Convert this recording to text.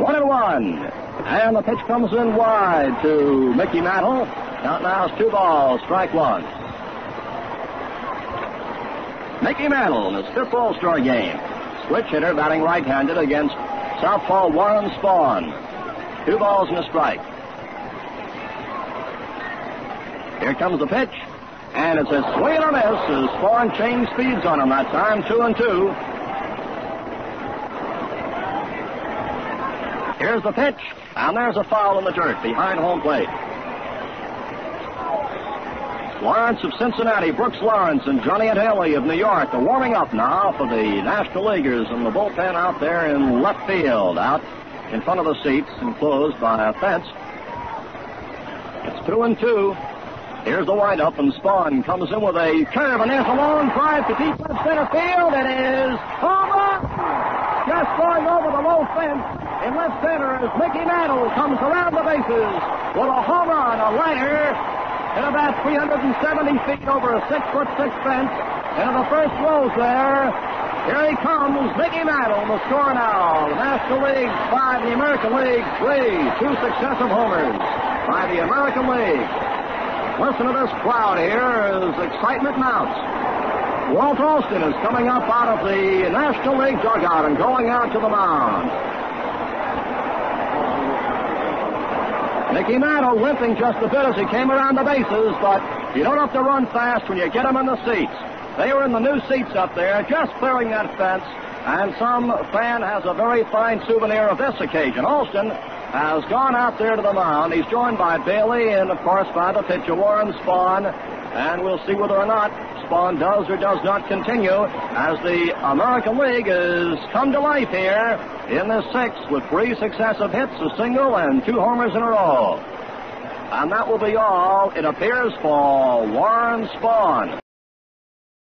one. And one. And the pitch comes in wide to Mickey Mantle. Count now two balls, strike one. Mickey Mantle in his fifth All-Star game. Switch hitter batting right-handed against Southpaw Warren Spahn. Two balls and a strike. Here comes the pitch. And it's a swing and a miss as Spahn changed speeds on him that time, two and two. Here's the pitch, and there's a foul in the dirt behind home plate. Lawrence of Cincinnati, Brooks Lawrence, and Johnny Antonelli of New York are warming up now for the National Leaguers in the bullpen out there in left field, out in front of the seats, enclosed by a fence. It's two and two. Here's the windup, and Spahn comes in with a curve, and there's a long drive to deep left center field. It is home fence in left center as Mickey Mantle comes around the bases with a home run, a liner at about 370 feet over a six foot six fence into the first rows there. Here he comes, Mickey Mantle, the score now. The National League five, the American League three. Two successive homers by the American League. Listen to this crowd here as excitement mounts. Walt Alston is coming up out of the National League dugout and going out to the mound. Mickey Mantle limping just a bit as he came around the bases, but you don't have to run fast when you get them in the seats. They were in the new seats up there, just clearing that fence, and some fan has a very fine souvenir of this occasion. Alston has gone out there to the mound. He's joined by Bailey and, of course, by the pitcher Warren Spahn, and we'll see whether or not Spahn does or does not continue as the American League has come to life here in the sixth with three successive hits, a single, and two homers in a row. And that will be all, it appears, for Warren Spahn.